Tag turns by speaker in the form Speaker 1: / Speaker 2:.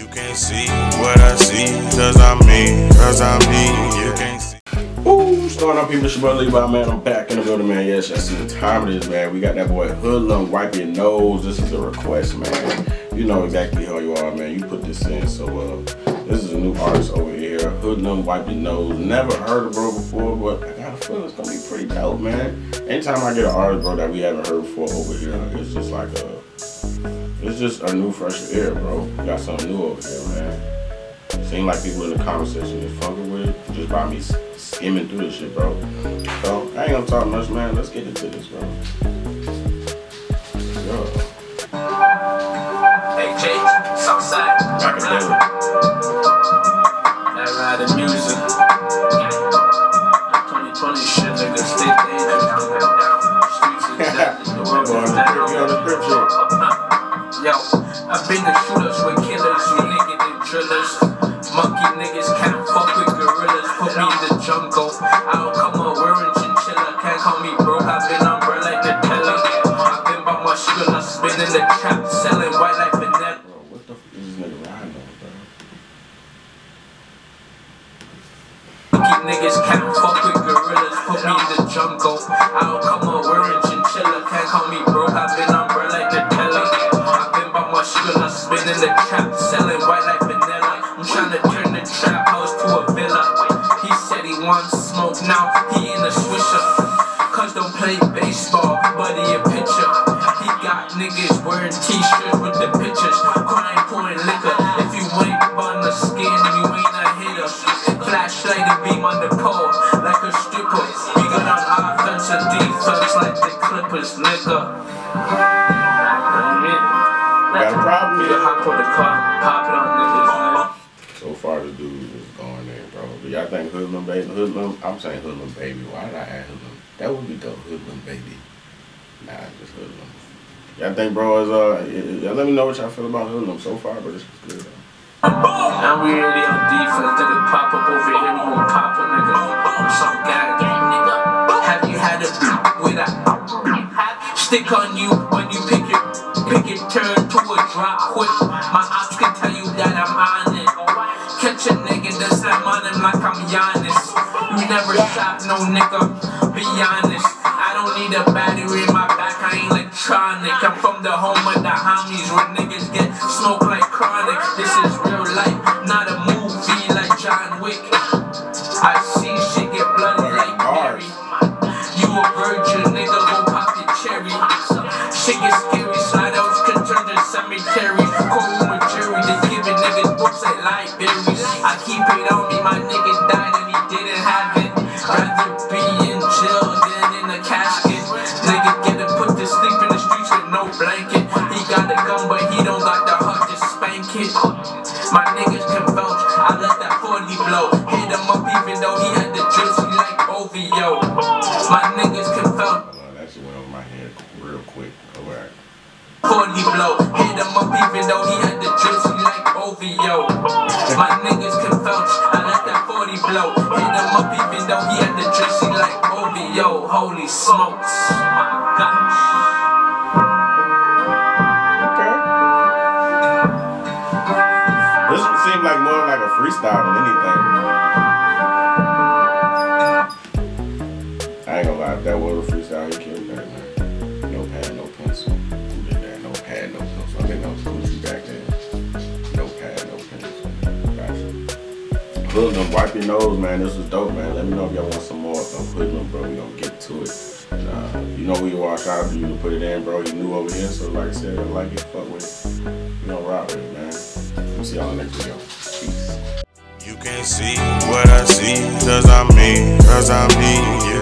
Speaker 1: You can't see what I see, cause I'm me, cause I'm me, you can't see.
Speaker 2: Ooh, going on, people? It's your brother Levi, man. I'm back in the building, man. Yes, I see the time it is, man. We got that boy Hoodlum, wipe your nose. This is a request, man. You know exactly how you are, man. You put this in, so uh, this is a new artist over here. Hoodlum, wipe your nose. Never heard of bro before, but I got a feeling it's gonna be pretty dope, man. Anytime I get an artist, bro, that we haven't heard before over here, it's just like a, it's just a new, fresh air, bro. We got something new over here, man. Seem like people in the comment section is fucking with it just by me skimming through this shit, bro. So I ain't gonna talk much, man. Let's get into this, bro. Let's.
Speaker 3: Hey Jay, Southside.
Speaker 2: I can feel it.
Speaker 3: That ride the music. Yo, I've been the shooters with killers, you niggas and drillers. Monkey niggas can't fuck with gorillas. Put me in the jungle. I don't come up wearing chinchilla. Can't call me broke. I've been umbrella like Nutella. I've been by my been in the trap selling white like vanilla.
Speaker 2: Bro, what the fuck is this nigga riding on, bro?
Speaker 3: Monkey niggas can't fuck with gorillas. Put me in the jungle. I in the trap selling white like vanilla. I'm trying to turn the trap house to a villa. He said he wants smoke. Now he in a swisher. Cuz don't play baseball, buddy a pitcher. He got niggas wearing t-shirts with the pictures. Crying, pouring liquor. If you ain't on the skin, you ain't a hitter. Flashlight and beam on the pole, like a stripper. We got on offense and defense like the Clippers, nigga.
Speaker 2: Problem,
Speaker 3: We
Speaker 2: yeah.
Speaker 3: can hop on the car, pop it on niggas, man.
Speaker 2: So far, the dude is going there, bro. Do y'all think Hoodlum baby? Hoodlum? I'm saying Hoodlum baby. Why did I add Hoodlum? That would be dope. Hoodlum baby. Nah, just Hoodlum. Y'all think, bro, is uh? Y'all let me know what y'all feel about Hoodlum so far, but it's good. Though.
Speaker 3: Now we really on defense, nigga. Pop up over here, we gon' pop turn to a drop quick. My ops can tell you that I'm on it. Catch a nigga that slam on like I'm Giannis. You never shot no nigga, be honest. I don't need a battery in my back, I ain't electronic. I'm from the home of the homies where niggas get smoked like chronic. This is real life, not a movie like John Wick. I see shit get bloody like Mary. You a virgin, nigga, go pop your cherry. Shit get niggas books like libraries. I keep it on me, my nigga died and he didn't have it. Rather be in jail than in a casket. Nigga get to put to sleep in the streets with no blanket. He got a gun, but he don't got the heart to spank it. My niggas can vouch, I let that 40 blow. Hit him up even though he had the jersey like OVO. My niggas.
Speaker 2: Hold on, that shit went over my head real quick. Alright.
Speaker 3: 40 blow. Hit him up even though he had the jersey like OVO. My niggas can vouch. I let that 40 blow. Hit him up even though he had the jersey like OVO. Holy smokes. My gosh.
Speaker 2: This seemed like more like a freestyle Hoodlum, wipe your nose, man. This was dope, man. Let me know if y'all want some more of them, bro. We gonna get to it. And, uh, you know you are. Out you to put it in, bro. You new over here, so like I said, I like it. Fuck with it. We gonna rock with it, man. We'll see y'all next video. Peace.
Speaker 1: You can't see what I see, cause I'm me, cause I'm me,